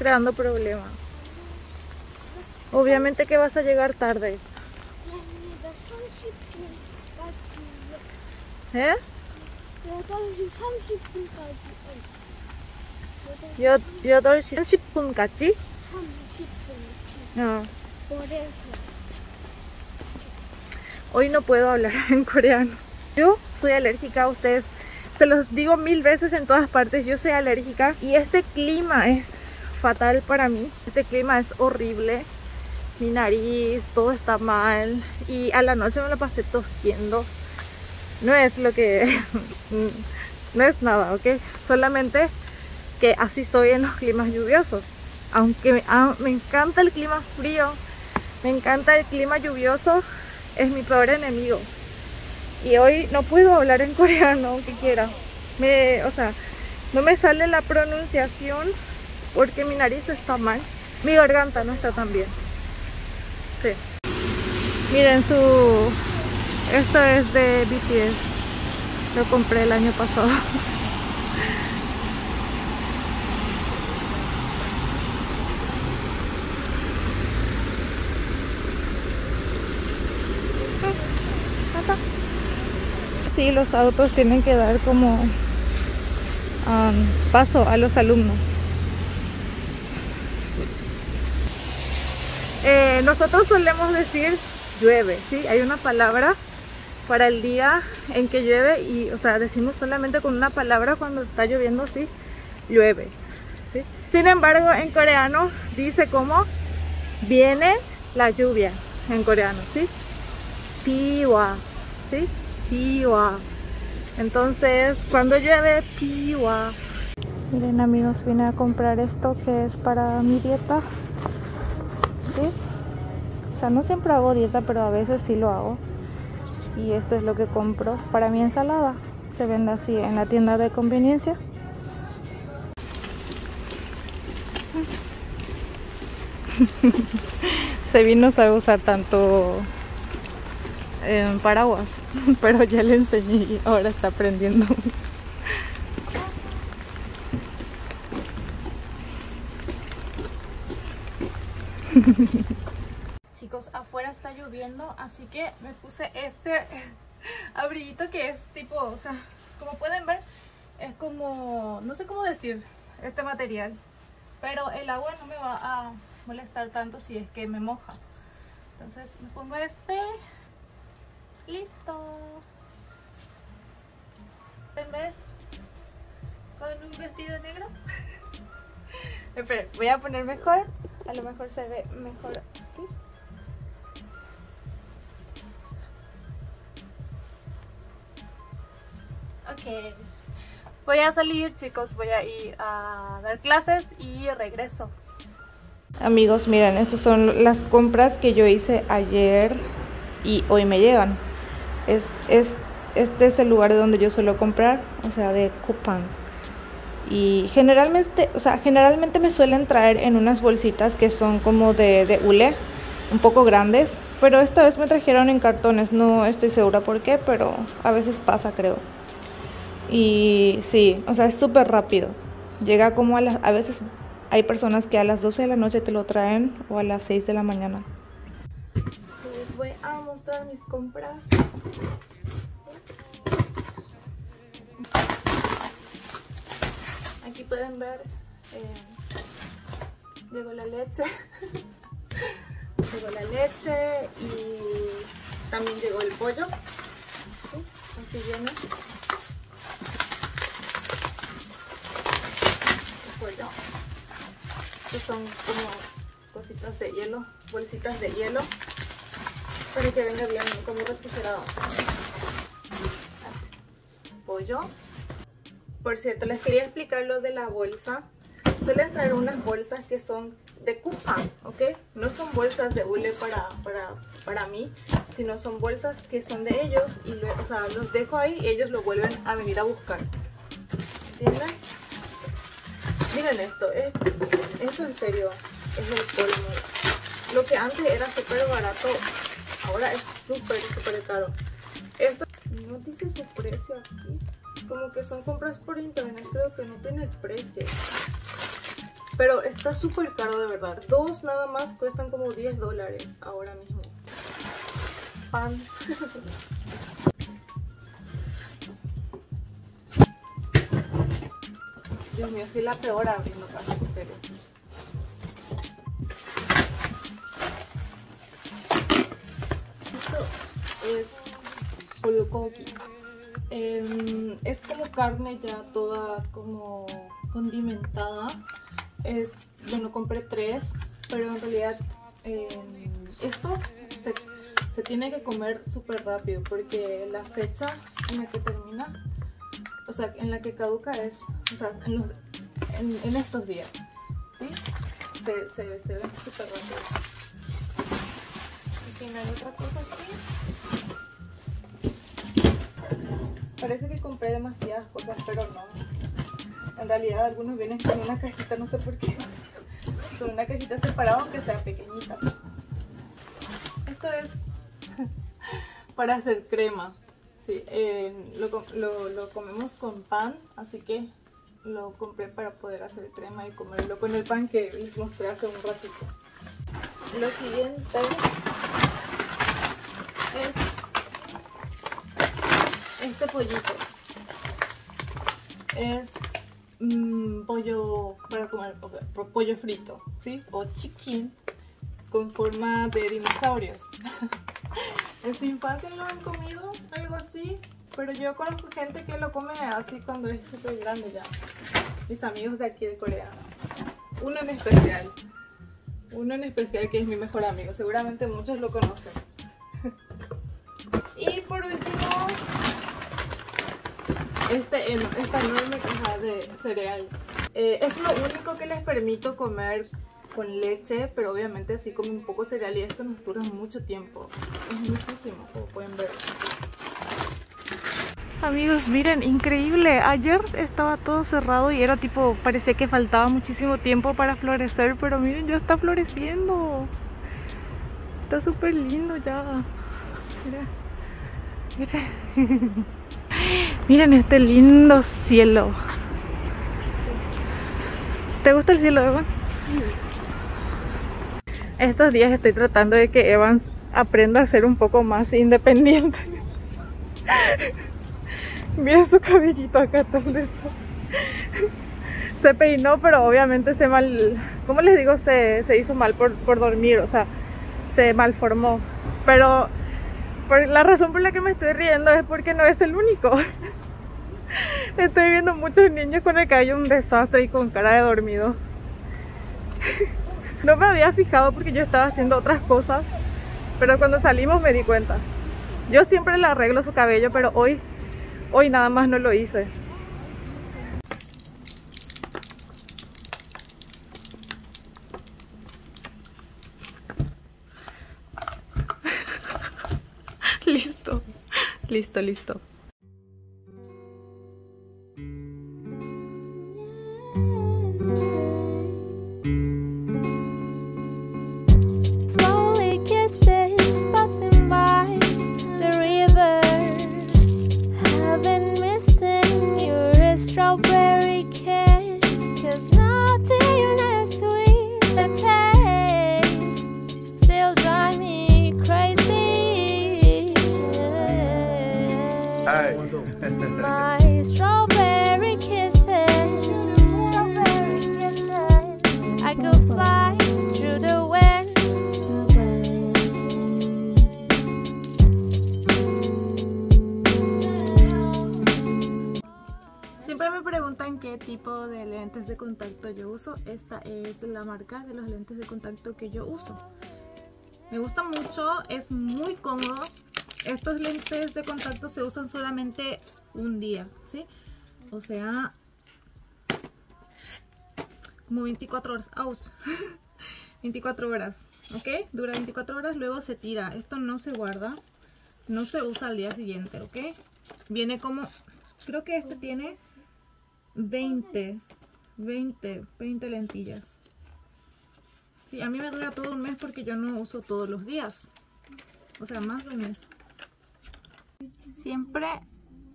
creando problemas. Obviamente que vas a llegar tarde. ¿Eh? 여, 8시 30분까지? 30분. 어. 그래서 Hoy no puedo hablar en coreano. Yo soy alérgica a ustedes. Se los digo mil veces en todas partes. Yo soy alérgica. Y este clima es fatal para mí. Este clima es horrible. Mi nariz, todo está mal. Y a la noche me la pasé tosiendo. No es lo que... no es nada, ¿ok? Solamente que así soy en los climas lluviosos. Aunque me, ah, me encanta el clima frío. Me encanta el clima lluvioso es mi peor enemigo. Y hoy no puedo hablar en coreano, aunque quiera. Me, o sea, no me sale la pronunciación porque mi nariz está mal. Mi garganta no está tan bien. Sí. Miren su... Esto es de BTS. Lo compré el año pasado. Sí, los autos tienen que dar como um, paso a los alumnos. Eh, nosotros solemos decir llueve, ¿sí? Hay una palabra para el día en que llueve y, o sea, decimos solamente con una palabra cuando está lloviendo, sí, llueve. Sin embargo, en coreano dice como viene la lluvia en coreano, ¿sí? Piwa, ¿sí? Piwa. Entonces, cuando llueve, piwa. Miren amigos, vine a comprar esto que es para mi dieta. O sea, no siempre hago dieta, pero a veces sí lo hago. Y esto es lo que compro para mi ensalada. Se vende así en la tienda de conveniencia. Se vino sabe usar tanto eh, paraguas, pero ya le enseñé y ahora está aprendiendo. Chicos, afuera está lloviendo, así que me puse este abriguito que es tipo, o sea, como pueden ver, es como, no sé cómo decir, este material, pero el agua no me va a molestar tanto si es que me moja. Entonces me pongo este Listo. ¿Ven ver? Con un vestido negro. Espera, voy a poner mejor. A lo mejor se ve mejor así. Ok. Voy a salir, chicos. Voy a ir a dar clases y regreso. Amigos, miren, estas son las compras que yo hice ayer y hoy me llegan. Es, es, este es el lugar de donde yo suelo comprar, o sea, de Coupang. Y generalmente, o sea, generalmente me suelen traer en unas bolsitas que son como de, de hule, un poco grandes. Pero esta vez me trajeron en cartones, no estoy segura por qué, pero a veces pasa, creo. Y sí, o sea, es súper rápido. Llega como a las, a veces hay personas que a las 12 de la noche te lo traen o a las 6 de la mañana. Les voy a mostrar mis compras. Pueden ver, eh, llegó la leche, llegó la leche y también llegó el pollo, ¿sí? así viene. El pollo, que son como cositas de hielo, bolsitas de hielo, para que venga bien como refrigerado. Así. Pollo. Por cierto, les quería explicar lo de la bolsa. Suelen traer unas bolsas que son de Coupang, ¿ok? No son bolsas de hule para, para, para mí, sino son bolsas que son de ellos y o sea, los dejo ahí y ellos lo vuelven a venir a buscar. ¿Entienden? Miren esto, es- esto en serio es el colmo. Lo que antes era súper barato, ahora es súper, súper caro. Esto no dice su precio aquí. Como que son compras por internet, creo que no tiene precio. Pero está súper caro de verdad. Dos nada más cuestan como 10 dólares ahora mismo. Pan. Dios mío, soy la peor abriendo cajas, en serio. Esto es bulgogi. Em, es como carne ya toda como condimentada. Es, bueno, compré tres, pero en realidad em, esto se, se tiene que comer súper rápido porque la fecha en la que termina, o sea, en la que caduca es, o sea, en, estos días, ¿sí? Se, ven súper rápido. Parece que compré demasiadas cosas, pero no. En realidad algunos vienen con una cajita, no sé por qué. Con una cajita separada, aunque sea pequeñita. Esto es para hacer crema. Sí, eh, lo, lo- lo comemos con pan, así que lo compré para poder hacer crema y comerlo con el pan que les mostré hace un ratito. Lo siguiente es este pollito. Es mm, pollo para comer, pollo frito, ¿sí? O chicken con forma de dinosaurios. en su infancia lo han comido, algo así. Pero yo conozco gente que lo come así cuando es súper grande ya. Mis amigos de aquí de Corea. Uno en especial. Uno en especial que es mi mejor amigo. Seguramente muchos lo conocen. Este, esta enorme caja de cereal. Eh, es lo único que les permito comer con leche, pero obviamente así como un poco cereal y esto nos dura mucho tiempo. Es muchísimo, como pueden ver. Amigos, miren, increíble. Ayer estaba todo cerrado y era tipo, parecía que faltaba muchísimo tiempo para florecer, pero miren, ya está floreciendo. Está súper lindo ya. Mira, miren. miren este lindo cielo. ¿Te gusta el cielo, Evans? Estos días estoy tratando de que Evans aprenda a ser un poco más independiente. Mira su cabellito acá donde está. Se peinó, pero obviamente se mal, ¿cómo les digo? Se, se hizo mal por, por dormir, o sea, se malformó. Pero la razón por la que me estoy riendo es porque no es el único. Estoy viendo muchos niños con el cabello un desastre y con cara de dormido. No me había fijado porque yo estaba haciendo otras cosas, pero cuando salimos me di cuenta. Yo siempre le arreglo su cabello, pero hoy, hoy nada más no lo hice. listo, listo, listo. Lentes de contacto yo uso. Esta es la marca de los lentes de contacto que yo uso. Me gusta mucho, es muy cómodo. Estos lentes de contacto se usan solamente un día, ¿sí? O sea, como 24 horas. ¡Aus! 24 horas, ¿ok? Dura 24 horas, luego se tira. Esto no se guarda, no se usa al día siguiente, ¿ok? Viene como, creo que este tiene 20, 20, 20 lentillas. Sí, a mí me dura todo un mes porque yo no uso todos los días. O sea, más de un mes. Siempre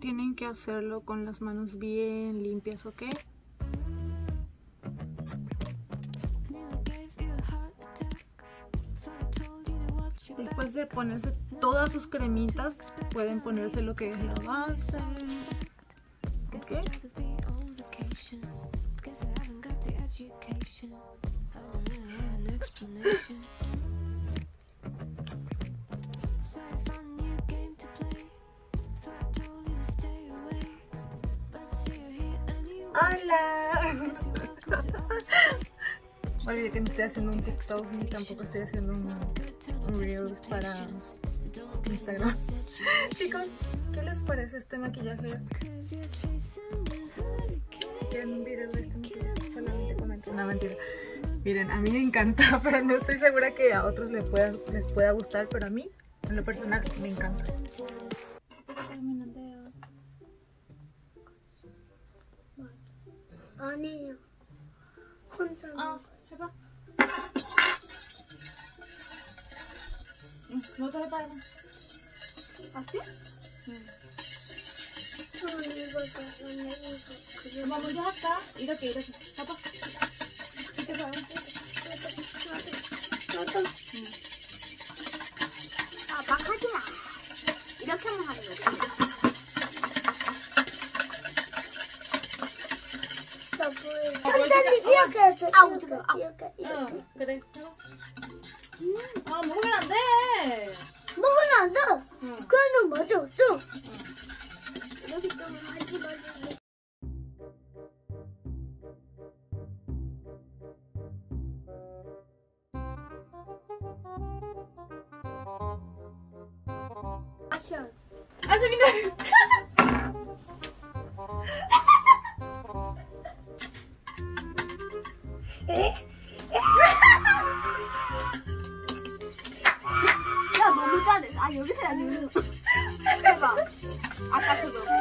tienen que hacerlo con las manos bien limpias, ¿ok? Después de ponerse todas sus cremitas, pueden ponerse lo que es la base. ¿Ok? Education. I don't really have an explanation. So I found me a game to play. Thought I told you to stay away. But see you're here anyway. ¡Hola! Guess you're welcome to overstay. Olvidé que no estoy haciendo un TikTok ni tampoco estoy haciendo un, un Reels para Instagram. Chicos, ¿qué les parece este maquillaje? Cause you're chasing the hurricane. Si quieren un video de este maquillaje, solamente comenten. No, mentira. Miren, a mí me encanta, pero no estoy segura que a otros les pueda, les pueda gustar, pero a mí, en lo personal, me encanta. 아니에요. 혼자. 아, 해봐. 응, 너도 해봐, 해봐. 다시? 어, 엄마 먼저 할까? 이렇게, 이렇게. 해봐. 이렇게 해봐. 나도. 아, 막 하지 마. 이렇게만 하는 거지. 천천히 이렇게 해서 아우 이렇게 이렇게 응, 그래. 해봐. 아, 먹으면 안 돼! 먹으면 안 돼. 응. 그거는 맛이 없어. 아션. 아, 재밌네. 야 너무 잘해. 아 여기서 해야지. 해봐. 아까처럼.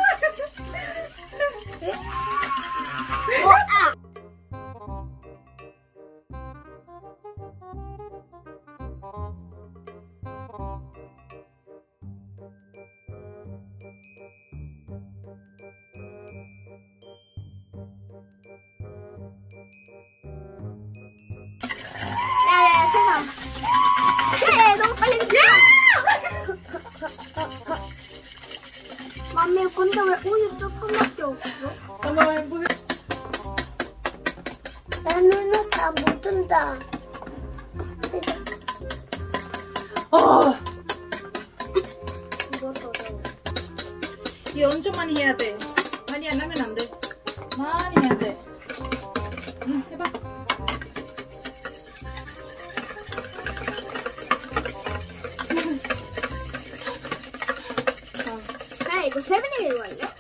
이 엄청 많이 해야 돼. 많이 안 하면 안 돼. 많이 해야 돼. 응, 해봐. 나 이거 이거 할래?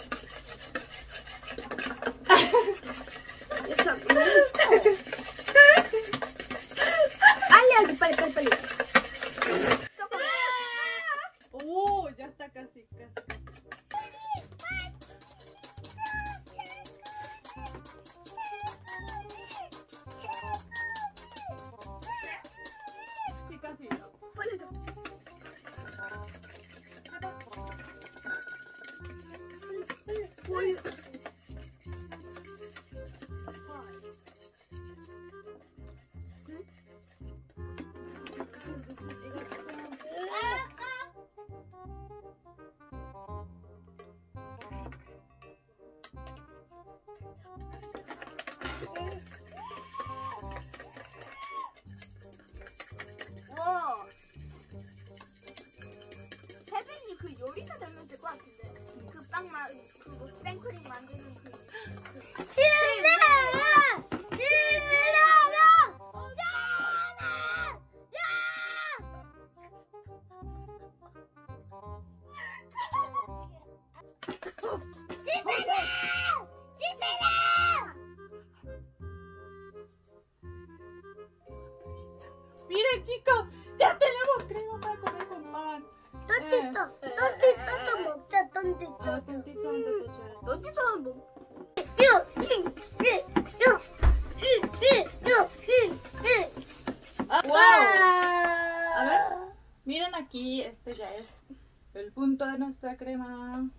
la crema.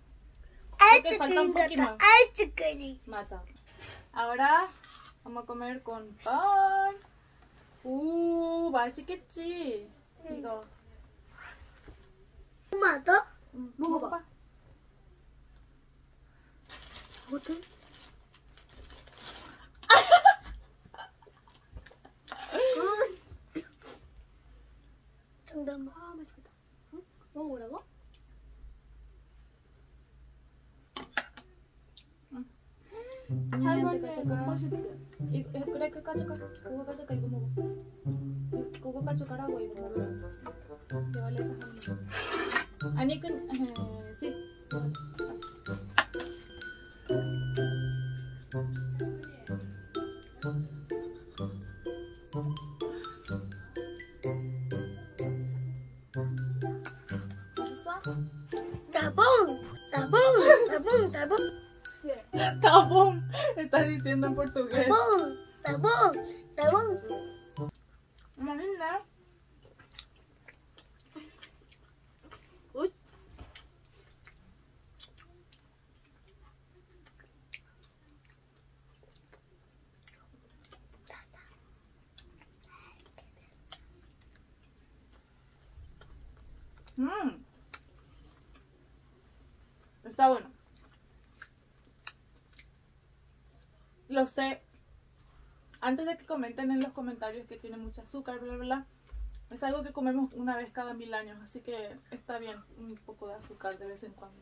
Alto crema, alto crema. Macha. Ahora vamos a comer con pan. 오, 맛있겠지? 응. 이거. 엄마, 너? 응, 먹어봐. 뭐든? 할머니의 먹고 이, 그래 끝까지 가. 그거 가져가 이거 먹어. 이- 그거 가져가라고 이거 먹어. Esa jamón. 아니 그 estás diciendo en portugués? Tabú, tabú, tabú. Sé. Antes de que comenten en los comentarios que tiene mucho azúcar, bla, bla, bla. Es algo que comemos una vez cada mil años, así que está bien un poco de azúcar de vez en cuando.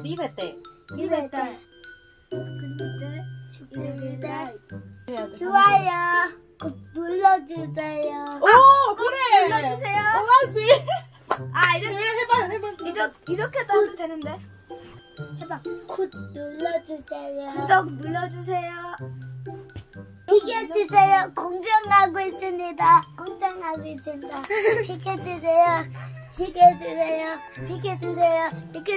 Vívete. suscríbete. suscríbete. suscríbete. 좋아요. 꼭 눌러주세요. ¡Oh! 그래! 눌러주세요. 아 이렇게 해봐, 해봐. 이렇게 이렇게도 해도 되는데. 해봐. 굿 눌러주세요. 구독 눌러주세요. 비켜주세요. 공정하고 있습니다. 공정하고 있습니다. 비켜주세요. 비켜주세요. 비켜주세요. 비켜.